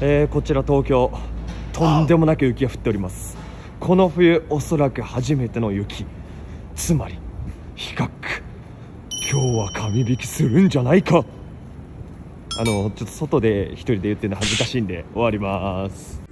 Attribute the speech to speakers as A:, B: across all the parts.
A: えーこちら東京。とんでもなく雪が降っております。この冬おそらく初めての雪。つまり比較。今日は神引きするんじゃないか。あのちょっと外で1人で言ってるの恥ずかしいんで終わります。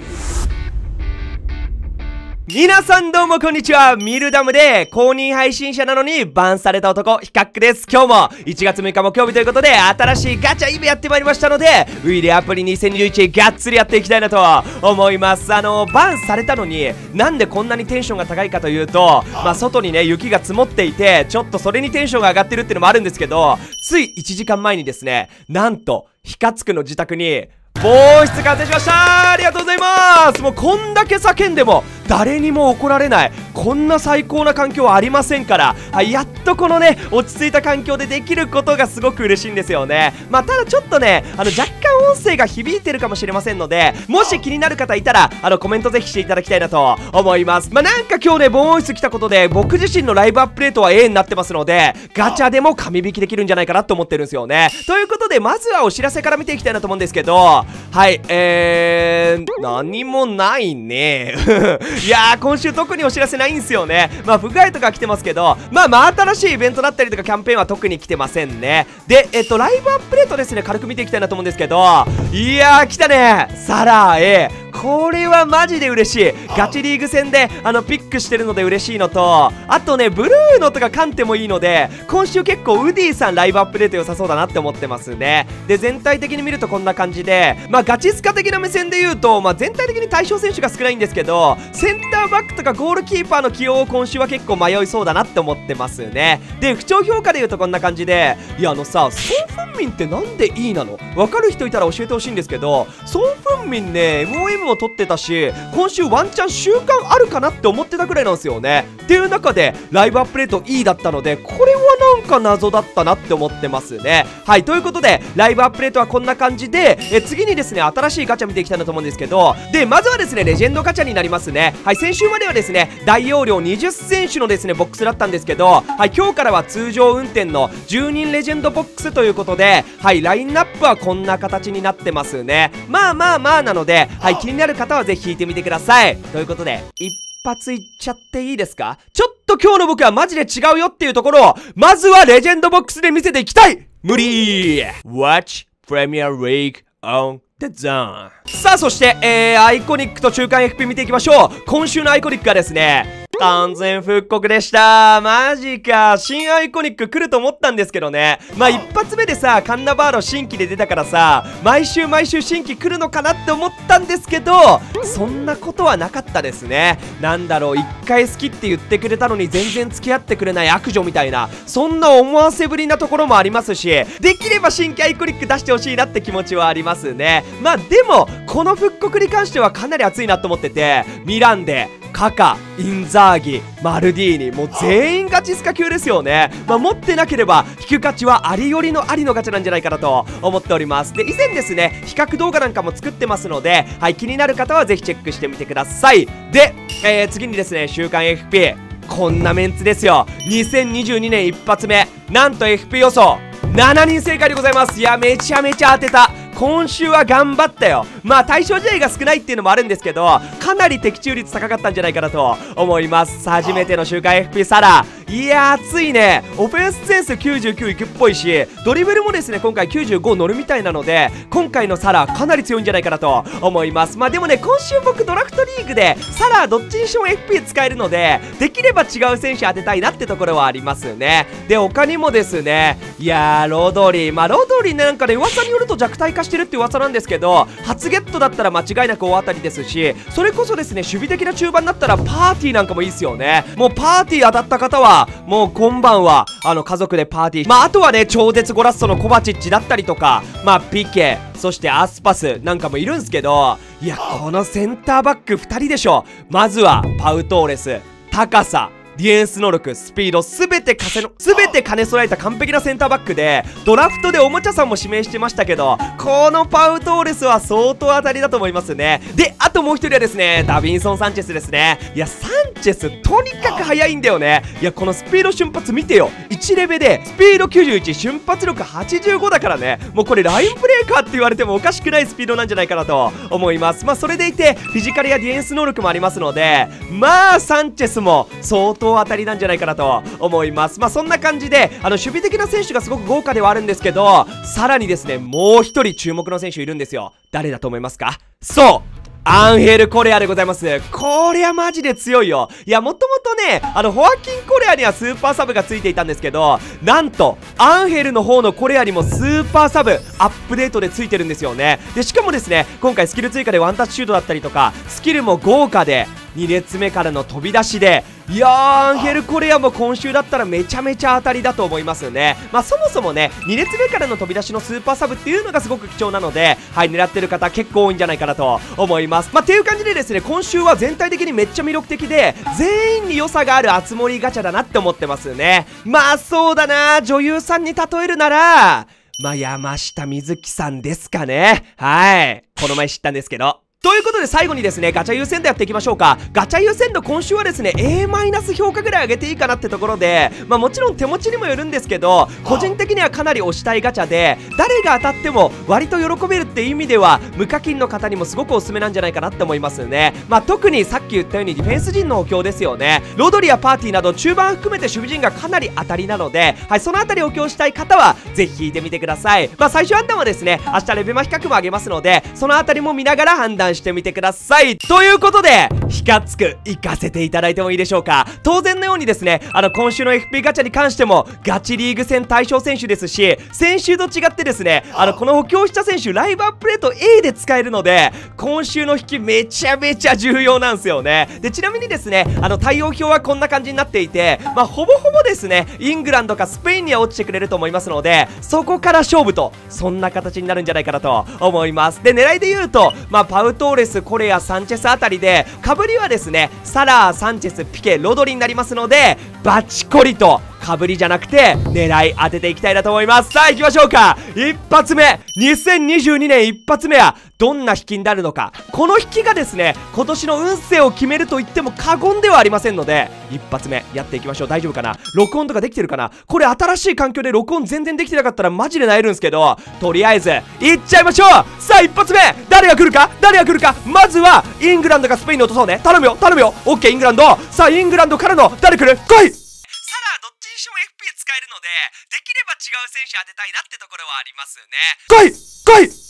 B: 皆さんどうもこんにちは。ミルダムで公認配信者なのにバンされた男ヒカックです。今日も1月6日木曜日ということで新しいガチャイベやってまいりましたのでウィーレアプリ2021がっつりやっていきたいなと思います。あのバンされたのになんでこんなにテンションが高いかというとまあ外にね雪が積もっていてちょっとそれにテンションが上がってるってのもあるんですけどつい1時間前にですねなんとヒカツクの自宅に防湿完成しました。ありがとうございます。もうこんだけ叫んでも誰にも怒られない。こんな最高な環境はありませんから。はいやっとこのね落ち着いた環境でできることがすごく嬉しいんですよね。まあただちょっとねあの若干音声が響いてるかもしれませんのでもし気になる方いたらあのコメントぜひしていただきたいなと思います。まあなんか今日ね防音室来たことで僕自身のライブアップレートは A になってますのでガチャでも紙引きできるんじゃないかなと思ってるんですよね。ということでまずはお知らせから見ていきたいなと思うんですけどはいえー何もないね。いやー今週特にお知らせないんすよね。まあ不具合とか来てますけどまあ真新しいイベントだったりとかキャンペーンは特に来てませんね。でえっとライブアップレートですね。軽く見ていきたいなと思うんですけど。いやー来たね。サラー A これはマジで嬉しい。ガチリーグ戦であのピックしてるので嬉しいのとあとねブルーのとかカンテもいいので今週結構ウディさんライブアップデート良さそうだなって思ってますね。で全体的に見るとこんな感じでまあガチスカ的な目線で言うとまあ全体的に対象選手が少ないんですけどセンターバックとかゴールキーパーの起用を今週は結構迷いそうだなって思ってますね。で不調評価でいうとこんな感じでいやあのさソン・フンミンってなんでいいなの？分かる人いたら教えてほしいんですけどソン・フンミンね MOM も取ってたし今週ワンチャン習慣あるかなって思ってたぐらいなんですよね。っていう中でライブアップデート E だったのでこれなんか謎だったなって思ってますね。はいということでライブアップレートはこんな感じでえ次にですね新しいガチャ見ていきたいなと思うんですけどでまずはですねレジェンドガチャになりますね。はい先週まではですね大容量20選手のですねボックスだったんですけどはい今日からは通常運転の10人レジェンドボックスということではいラインナップはこんな形になってますね。まあまあまあなのではい気になる方はぜひ引いてみてください。ということで一発いっちゃっていいですか？ちょっと今日の僕はマジで違うよっていうところをまずはレジェンドボックスで見せていきたい。無理 !Watch Premier League on the Zone さあそして、えー、アイコニックと中間 FP 見ていきましょう。今週のアイコニックはですね完全復刻でした。マジか。新アイコニック来ると思ったんですけどね。まあ一発目でさカンナバーロ新規で出たからさ毎週毎週新規来るのかなって思ったんですけどそんなことはなかったですね。なんだろう一回好きって言ってくれたのに全然付き合ってくれない悪女みたいなそんな思わせぶりなところもありますしできれば新規アイコニック出してほしいなって気持ちはありますね。まあでもこの復刻に関してはかなり熱いなと思っててミランでカカ、インザーギ、マルディーニもう全員ガチスカ級ですよね。まあ持ってなければ引く価値はありよりのありのガチャなんじゃないかなと思っております。で以前ですね比較動画なんかも作ってますのではい気になる方はぜひチェックしてみてください。で、えー、次にですね週刊 FP こんなメンツですよ。2022年一発目。なんと FP 予想。7人正解でございます。いやめちゃめちゃ当てた今週は頑張ったよ。まあ対象試合が少ないっていうのもあるんですけどかなり的中率高かったんじゃないかなと思います。初めての周回 FP サラ。いや熱いね。オフェンスセンス99いくっぽいしドリブルもですね今回95乗るみたいなので今回のサラかなり強いんじゃないかなと思います。まあでもね今週僕ドラフトリーグでサラどっちにしても FP 使えるのでできれば違う選手当てたいなってところはありますね。で他にもですねいやーロドリー。まあロドリーなんかね噂によると弱体化してるって噂なんですけど初ゲットだったら間違いなく大当たりですしそれこそですね守備的な中盤だったらパーティーなんかもいいですよね。もうパーティー当たった方はもう今晩はあの家族でパーティーまああとはね超絶ゴラッソのコバチッチだったりとかまあピケそしてアスパスなんかもいるんすけどいやこのセンターバック2人でしょ。まずはパウトーレス高さディフェンス能力、スピード、すべてかせの、すべて兼ね備えた完璧なセンターバックで、ドラフトでおもちゃさんも指名してましたけど、このパウトーレスは相当当たりだと思いますね。で、あともう一人はですね、ダビンソン・サンチェスですね。いや、サンチェス、とにかく速いんだよね。いや、このスピード瞬発見てよ。1レベで、スピード91、瞬発力85だからね。もうこれラインブレーカーって言われてもおかしくないスピードなんじゃないかなと思います。まあ、それでいて、フィジカルやディフェンス能力もありますので、まあ、サンチェスも相当当たりなんじゃないかなと思います。まあ、そんな感じで、あの、守備的な選手がすごく豪華ではあるんですけど、さらにですね、もう一人注目の選手いるんですよ。誰だと思いますか？そうアンヘル・コレアでございます。こりゃマジで強いよ。いや、もともとね、あの、ホアキン・コレアにはスーパーサブがついていたんですけど、なんと、アンヘルの方のコレアにもスーパーサブ、アップデートでついてるんですよね。で、しかもですね、今回スキル追加でワンタッチシュートだったりとか、スキルも豪華で、2列目からの飛び出しでいやーアンヘル・コレアも今週だったらめちゃめちゃ当たりだと思いますよね。まあそもそもね2列目からの飛び出しのスーパーサブっていうのがすごく貴重なのではい狙ってる方結構多いんじゃないかなと思います。まあっていう感じでですね今週は全体的にめっちゃ魅力的で全員に良さがある熱盛ガチャだなって思ってますよね。まあそうだな女優さんに例えるならまあ山下美月さんですかね。はい。この前知ったんですけど。ということで最後にですね、ガチャ優先度やっていきましょうか。ガチャ優先度今週はですね、A マイナス評価ぐらい上げていいかなってところで、まあもちろん手持ちにもよるんですけど、個人的にはかなり推したいガチャで、誰が当たっても割と喜べるっていう意味では、無課金の方にもすごくおすすめなんじゃないかなって思いますね。まあ特にさっき言ったようにディフェンス陣の補強ですよね。ロドリやパーティーなど中盤含めて守備陣がかなり当たりなので、はい、そのあたり補強したい方は、ぜひ引いてみてください。まあ最初判断はですね、明日レベマ比較も上げますので、そのあたりも見ながら判断してみてください。ということで、ヒカツク行かせていただいてもいいでしょうか当然のようにですね、あの今週の FP ガチャに関してもガチリーグ戦対象選手ですし、先週と違ってですね、あのこの補強した選手ライブアップレート A で使えるので、今週の引きめちゃめちゃ重要なんですよね。で、ちなみにですね、あの対応表はこんな感じになっていて、まあほぼほぼですね、イングランドかスペインには落ちてくれると思いますので、そこから勝負と、そんな形になるんじゃないかなと思います。で、狙いで言うと、まあパウトーレス、コレア、サンチェスあたりで、かぶりはですね、サラー、サンチェス、ピケ、ロドリになりますので、バチコリと、かぶりじゃなくて、狙い当てていきたいなと思います。さあ、行きましょうか。一発目 !2022 年一発目は、どんな引きになるのか。この引きがですね、今年の運勢を決めると言っても過言ではありませんので、一発目、やっていきましょう。大丈夫かな？録音とかできてるかな？これ新しい環境で録音全然できてなかったらマジで萎えるんですけど、とりあえず、いっちゃいましょう。さあ、一発目。誰が来るか？誰が来るか？まずは、イングランドがスペインに落とそうね。頼むよ頼むよ。オッケー、イングランド。さあ、イングランドからの、誰来る？来いサラどっちにしても FP 使えるので、できれば違う選手当てたいなってところはありますよね。来い来い。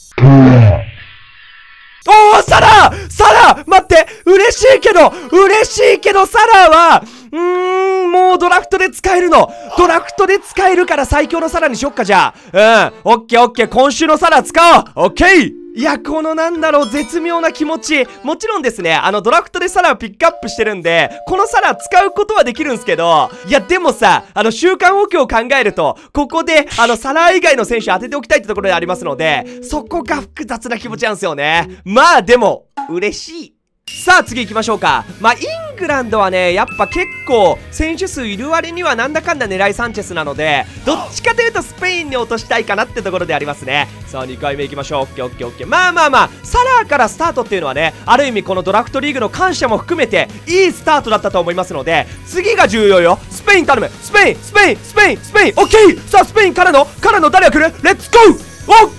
B: おーサラーサラー待って嬉しいけど嬉しいけどサラーはうーん、もうドラフトで使えるの。ドラフトで使えるから最強のサラにしよっかじゃあ。うん、オッケーオッケー。今週のサラ使おう。オッケー。いや、このなんだろう、絶妙な気持ち。もちろんですね、あの、ドラフトでサラをピックアップしてるんで、このサラ使うことはできるんすけど、いや、でもさ、あの、週間補強を考えると、ここで、あの、サラー以外の選手当てておきたいってところでありますので、そこが複雑な気持ちなんですよね。まあ、でも、嬉しい。さあ次行きましょうかまあイングランドはねやっぱ結構選手数いる割にはなんだかんだ狙いサンチェスなのでどっちかというとスペインに落としたいかなってところでありますね。さあ2回目行きましょう。オッケーオッケーオッケー。まあまあまあサラーからスタートっていうのはねある意味このドラフトリーグの感謝も含めていいスタートだったと思いますので次が重要よ。スペイン頼む。スペインスペインスペインスペイン。オッケー。さあスペインからのからの誰が来る？ Let's go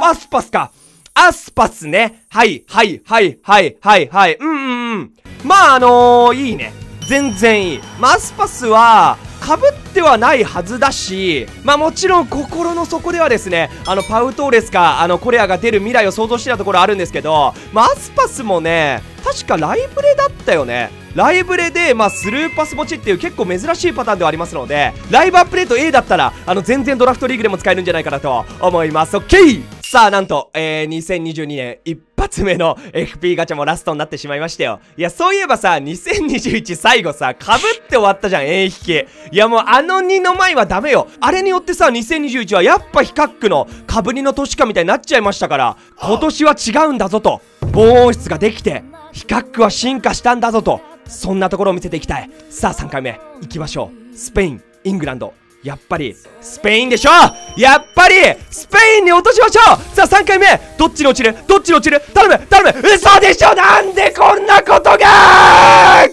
B: おアスパスか。アスパスね。はい、はい、はい、はい、はい、はい。うんうんうん。まあ、あのー、いいね。全然いい。まあ、アスパスは、かぶってはないはずだし、まあもちろん心の底ではですね、あのパウトーレスか、あのコレアが出る未来を想像してたところあるんですけど、まあアスパスもね、確かライブレだったよね。ライブレで、まあ、スルーパス持ちっていう結構珍しいパターンではありますので、ライブアップデート A だったら、あの、全然ドラフトリーグでも使えるんじゃないかなと思います。オッケーさあ、なんと、えー、2022年一発目の FP ガチャもラストになってしまいましたよ。いや、そういえばさ、2021最後さ、被って終わったじゃん、円引き。いや、もうあの2の前はダメよ。あれによってさ、2021はやっぱ比較区の被りの年かみたいになっちゃいましたから、今年は違うんだぞと。防音室ができて、比較区は進化したんだぞと。そんなところを見せていきたいさあ3回目いきましょうスペインイングランドやっぱりスペインでしょ？やっぱりスペインに落としましょう！さあ3回目！どっちに落ちる？どっちに落ちる？頼む頼む！嘘でしょ？なんでこんなことが！